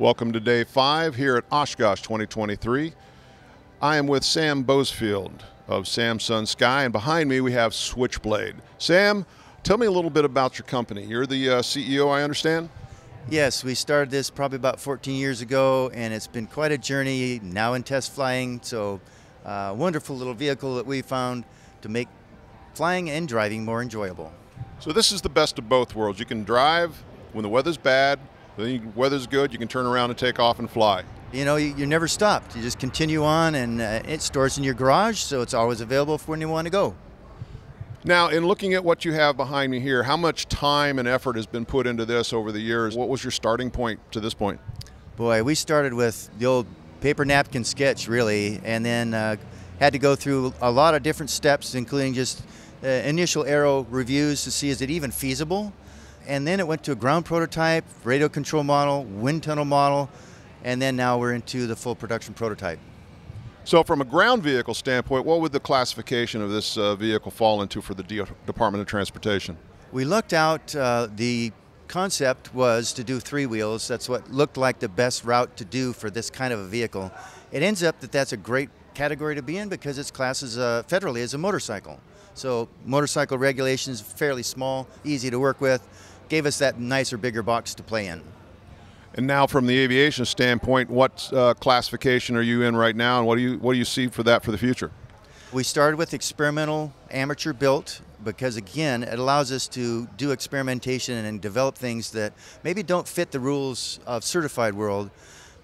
Welcome to day five here at Oshkosh 2023. I am with Sam Bousfield of Samson Sky, and behind me we have Switchblade. Sam, tell me a little bit about your company. You're the uh, CEO, I understand? Yes, we started this probably about 14 years ago, and it's been quite a journey. Now in test flying, so uh, wonderful little vehicle that we found to make flying and driving more enjoyable. So this is the best of both worlds. You can drive when the weather's bad, the weather's good, you can turn around and take off and fly. You know, you, are never stopped. You just continue on, and uh, it stores in your garage, so it's always available for when you want to go. Now, in looking at what you have behind me here, how much time and effort has been put into this over the years? What was your starting point to this point? Boy, we started with the old paper napkin sketch, really, and then uh, had to go through a lot of different steps, including just uh, initial aero reviews to see is it even feasible and then it went to a ground prototype, radio control model, wind tunnel model, and then now we're into the full production prototype. So, from a ground vehicle standpoint, what would the classification of this uh, vehicle fall into for the D- Department of Transportation? We looked out, uh, the concept was to do three wheels. That's what looked like the best route to do for this kind of a vehicle. It ends up that that's a great category to be in because it's classed as a, federally as a motorcycle. So, motorcycle regulations fairly small, easy to work with gave us that nicer, bigger box to play in. And now, from the aviation standpoint, what uh, classification are you in right now, and what do you what do you see for that for the future? We started with experimental amateur built because again, it allows us to do experimentation and develop things that maybe don't fit the rules of certified world,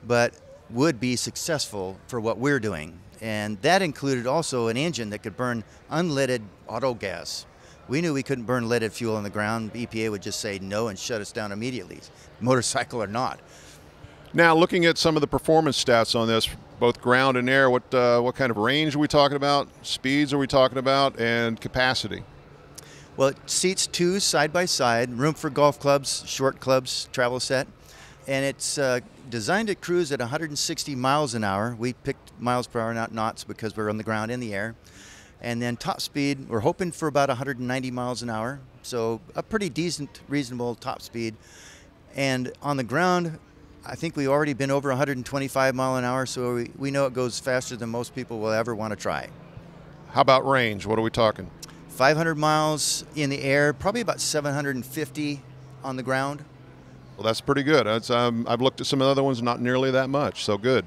but would be successful for what we're doing. And that included also an engine that could burn unleaded auto gas. We knew we couldn't burn leaded fuel on the ground. EPA would just say no and shut us down immediately, motorcycle or not. Now, looking at some of the performance stats on this, both ground and air, what uh, what kind of range are we talking about? Speeds are we talking about, and capacity? Well, it seats two side by side, room for golf clubs, short clubs, travel set, and it's uh, designed to cruise at 160 miles an hour. We picked miles per hour, not knots, because we're on the ground in the air. And then top speed, we're hoping for about 190 miles an hour, so a pretty decent, reasonable top speed. And on the ground, I think we've already been over 125 mile an hour, so we, we know it goes faster than most people will ever want to try. How about range? What are we talking? 500 miles in the air, probably about 750 on the ground. Well, that's pretty good. Um, I've looked at some other ones, not nearly that much, so good.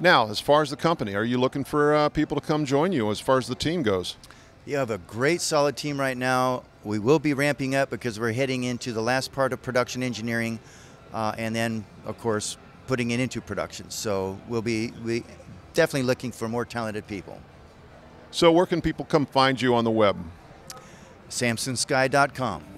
Now, as far as the company, are you looking for uh, people to come join you as far as the team goes? You have a great, solid team right now. We will be ramping up because we're heading into the last part of production engineering, uh, and then, of course, putting it into production. So we'll be we definitely looking for more talented people. So, where can people come find you on the web? SamsonSky.com.